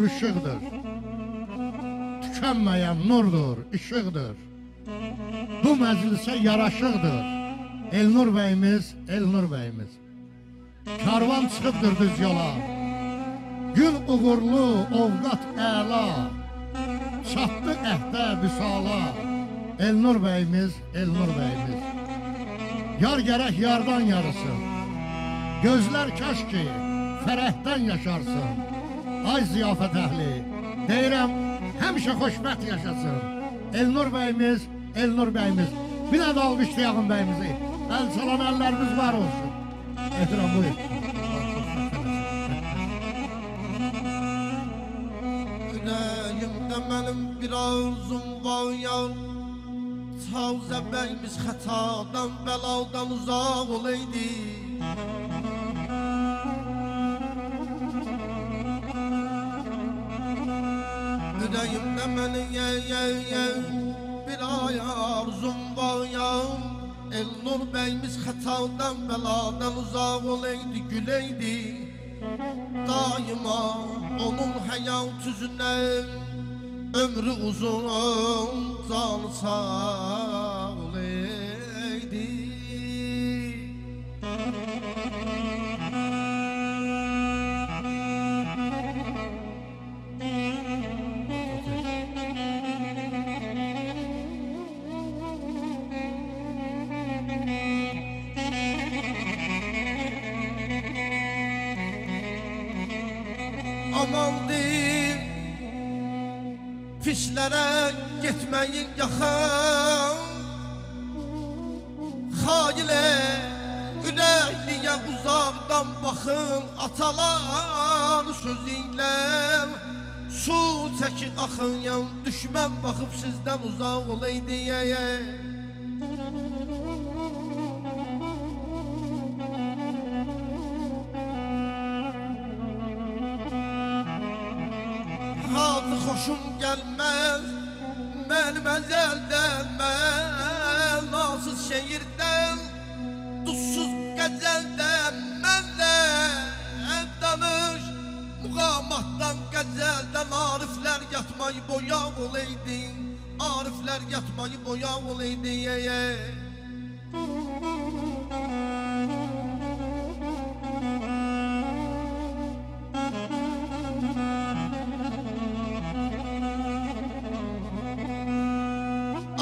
Gür ışıqdır. Tükənməyən nurdur, işıqdır. Bu məclisə yaraşıqdır. Elnur bəyimiz, Elnur bəyimiz. Karvan çıxıbdır düz yola. Gün uğurlu, ovqat əla. Çatdı əhdə vüsala. Elnur bəyimiz, Elnur bəyimiz. Yar gərək yardan yarısın. Gözlər kaş ki, fərəhdən yaşarsın. Ay ziyafət əhli, deyirəm, həmişə xoşbəxt yaşasın. Elnur bəyimiz, Elnur bəyimiz. Bir də alqışlayalım bəyimizi. El salan əllərimiz var olsun. Ehtiram buyur. Yüreğimde benim bir arzum var ya Tavze beyimiz hatadan beladan uzak olaydı Yüreğimde benim ye ye ye. Bir ay arzum var ya. Elnur beyimiz hatadan beladan uzak olaydı güleydi daima onun hayat yüzüne ömrü uzun canı sağ Baxıb sizdən uzaq olaydı yeye Hazı xoşum gəlməz Mənim əzəldən mən Nasıl şehirdən Qəzəldən Ariflər yatmayı boyaq olaydın Ariflər yatmayı boyaq olaydın ye, ye.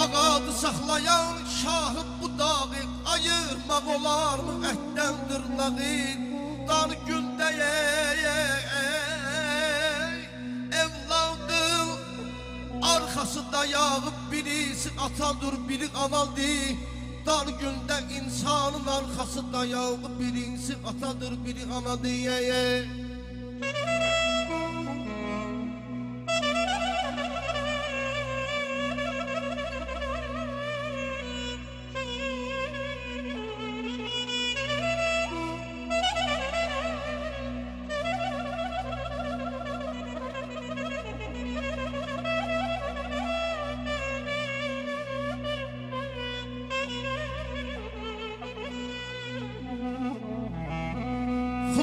Ağadı saxlayan şahı bu dağı Ayırmaq olarmı ətdən dırnağı Dar gündə Arxası dayağıb birisi atadır biri analdı Dar gündə insanın arxası dayağıb birisi atadır biri anadır ye, ye.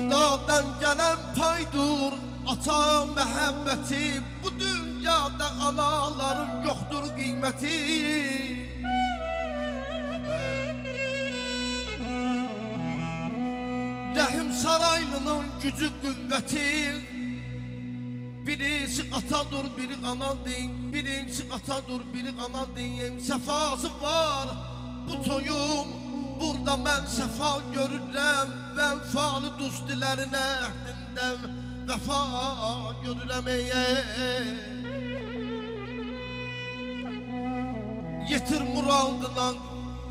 Xudadan gələn paydur Ata məhəbbəti. Bu dünyada anaların yoxdur qiyməti Rəhim saraylının gücü qüvvəti. Birisi atadır, biri anadır Birincisi atadır, biri anadır Səfası var Burada mən səfa görürəm Vəfalı dostlərin əhdindən Vəfa görürəm ey Yetir muradına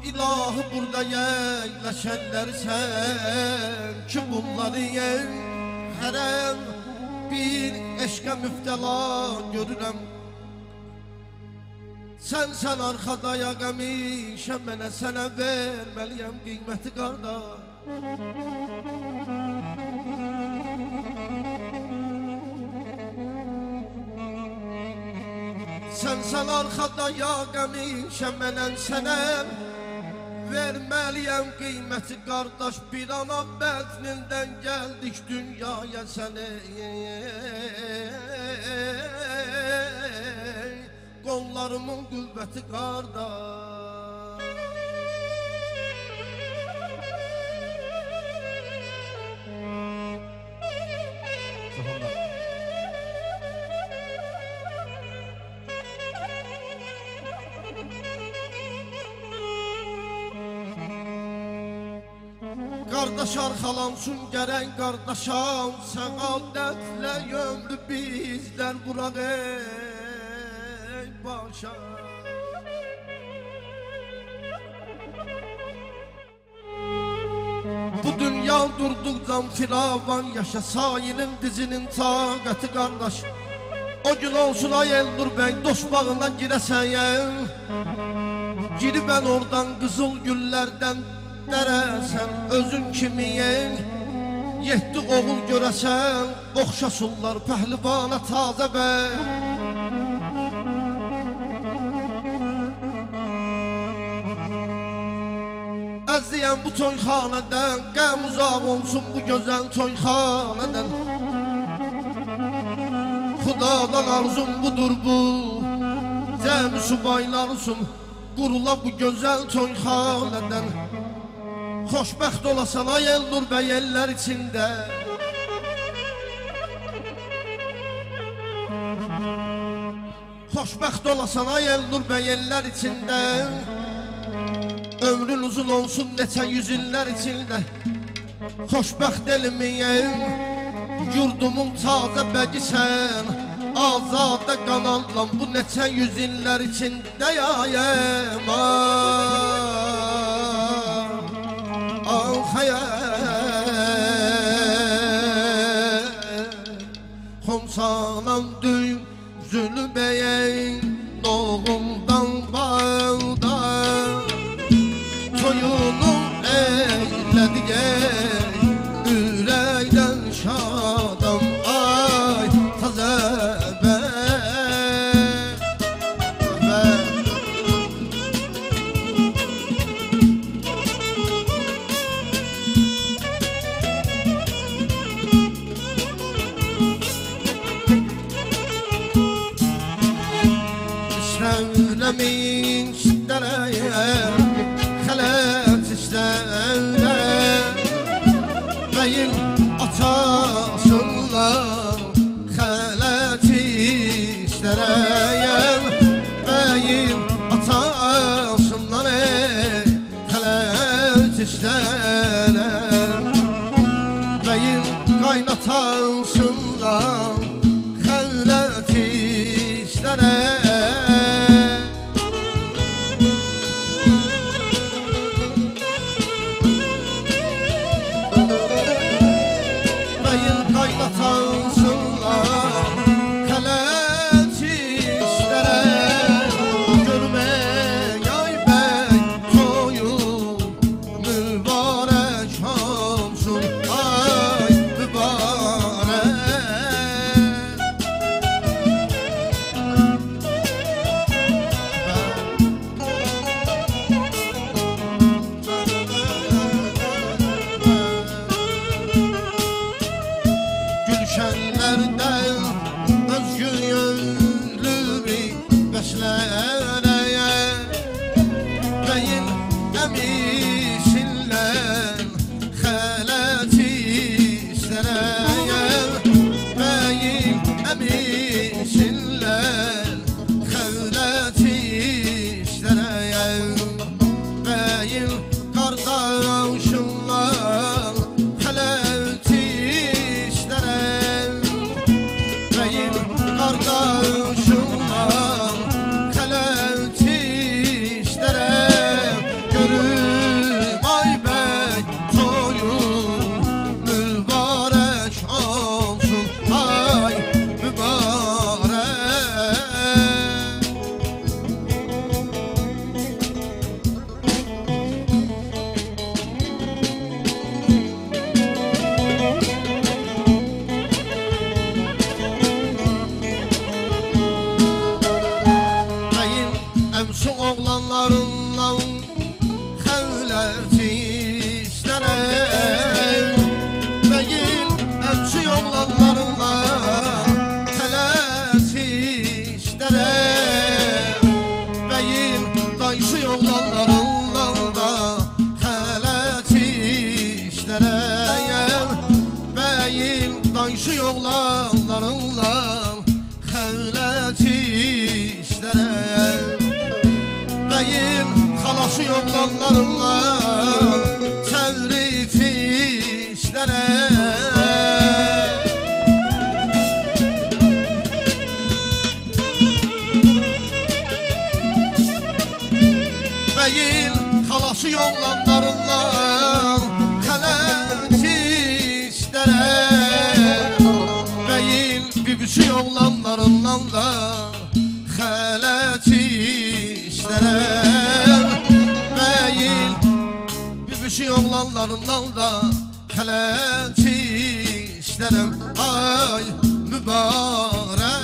ilahı burada yerleşenler sen Ki bunları yer? Herem bir eşke müftela görürəm Sen sen arkada ya qəmişəm Mənə sənə verməliyəm qiyməti qardaş Sen sen arkada ya qəmişəm Mənə sənə verməliyəm qiyməti qardaş Bir ana bətnindən gəldik dünyaya səni Qollarımın qüvvəti qardaş Qardaş arxalansın gərək qardaşam Səqadətlə ömrü bizlər quraq ey başa Bu dünya durduqdan firavan yaşa Sayinin dizinin taqəti qardaş. O gün olsun ay Elnur bəy dost bağına girəsən. Giribən oradan qızıl güllərdən dərəsən özün kimiyin Yetdi oğul görəsən oxşasınlar pəhlivana tazə bəy Əzliyəm bu toyxanədən qəm uzaq olsun bu gözəl toyxanədən. Xudadan arzum budur bu Cəmi subaylar olsun Qurula bu gözəl toyxanədən. Xoşbəxt olasan ay Elnur bəy ellər içində. Xoşbəxt olasan ay Elnur bəy ellər içində Ömrün uzun olsun neçə yüz illər içində Xoşbəxt elmiyəm Yurdumun tazə bəgisən Azadə qanallam bu neçə yüz illər içində yayəm Ah xəyər Xomsanam düy zülübəyin me. Me. Şu yollarınla Xəylət işlərə Bəyim xalası yollarınla Çəvrif işlərə Bəyim xalası yollarınla uçuyor lanların lanlar Xələti işlərəm Məyil Bübüşü oğlanlarından da Xələti işlərəm Ay mübarək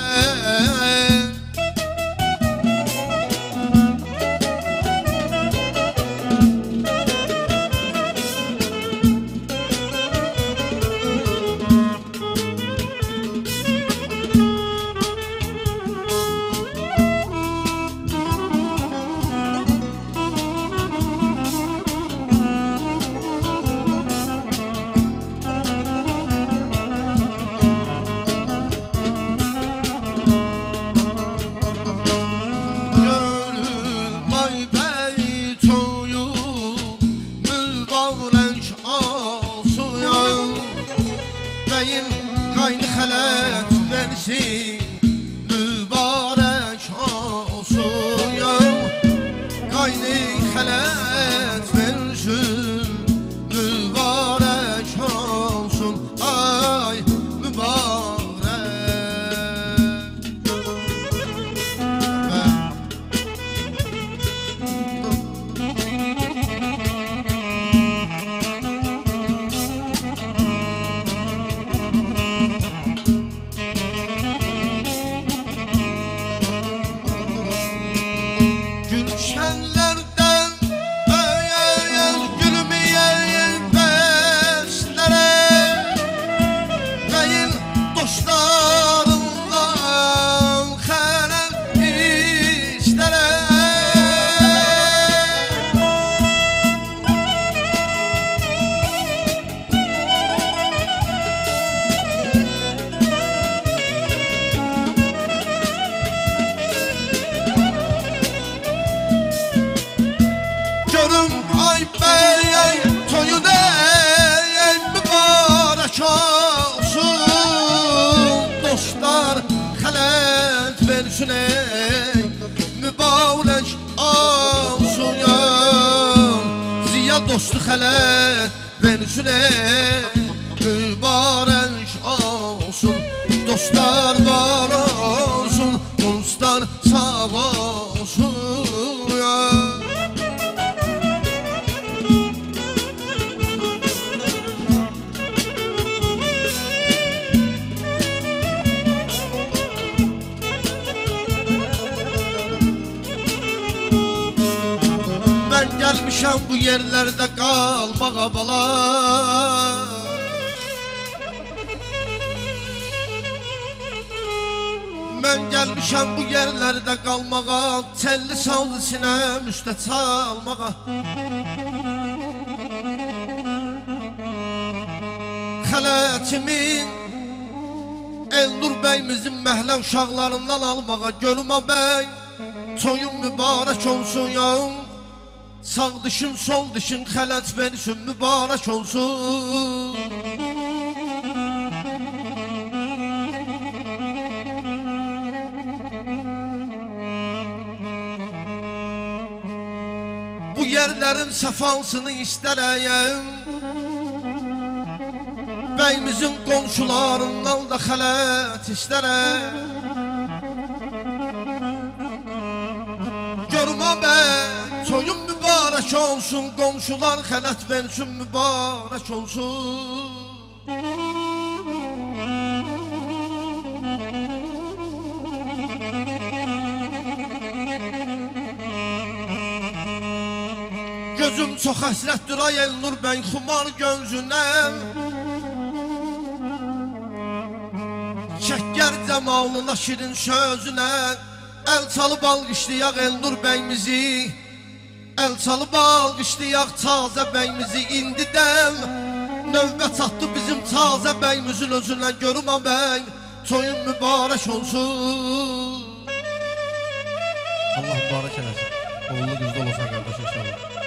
üstüne mübarek ağzına Ziya dostu xələt ver üstüne mübarek olsun. Dostlar var olsun, dostlar sağ olsun Darmışam bu yerlerde kalmağa bala Ben gelmişem bu yerlerde kalmağa Telli saldı sinem üstte çalmağa Xələtimin Elnur bəyimizin məhlə uşaqlarından almağa Gölüm bəy, çoyun mübarək olsun yağım Sağ dişin sol dişin xələt versin mübarək olsun. Bu yerlerin sefasını istereyim. Beyimizin komşularından da xələt istərəm mübarək olsun Komşular xələt versin mübarək olsun. Gözüm çox həsrətdir ay Elnur bəy xumar gözünə Şəkkər cəmalına şirin sözünə El çalıb alqışlayaq Elnur bəyimizi El çalıb alqışlayaq Tazə bəyimizi indidən Növbə çatdı bizim Tazə bəyimizin özünə Görüm bəy Toyun mübarək olsun Allah mübarək eləsin. Oğullu qızlı olsan qardaş inşallah.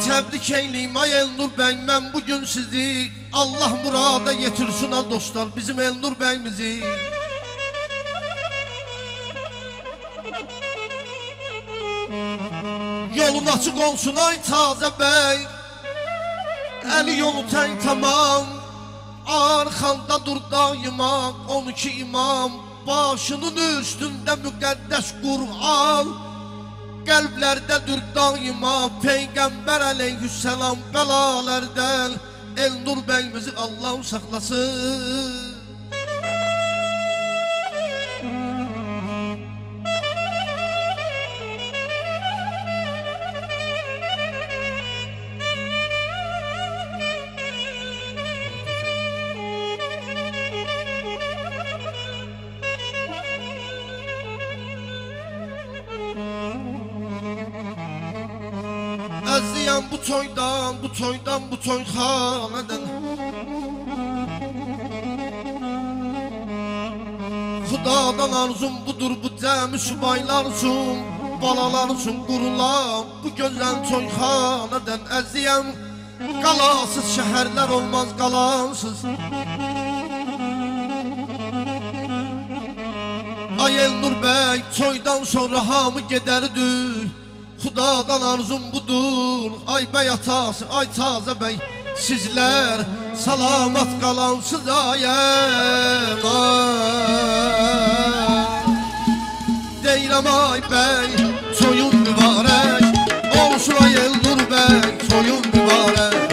Tebrik eyleyim ay Elnur Bey Ben bugün sizi Allah murada getirsin ha dostlar Bizim Elnur Bey'imizi. Yolun açık olsun ay taze bey. Eli yolu ten tamam. Arkanda dur daima 12 imam. Başının üstünde mükaddes Kur'an Kalplerde daima Peygamber aleyhisselam belalardan. Elnur beyimizi Allah saklasın bu toydan, bu toydan, bu toyhaneden Xudadan arzum budur bu cəmi subaylar üçün Balalar üçün qurulan bu gözəl toyxanadan Əziyəm qalasız şəhərlər olmaz qalansız. Ay Elnur bəy toydan sonra hamı gedərdir Xudadan arzum budur. Ay bəy atası, ay tazə bəy. Sizlər salamat qalansız ayəm Deyirəm ay bəy Toyun mübarək. Olsun ay Elnur bəy Toyun mübarək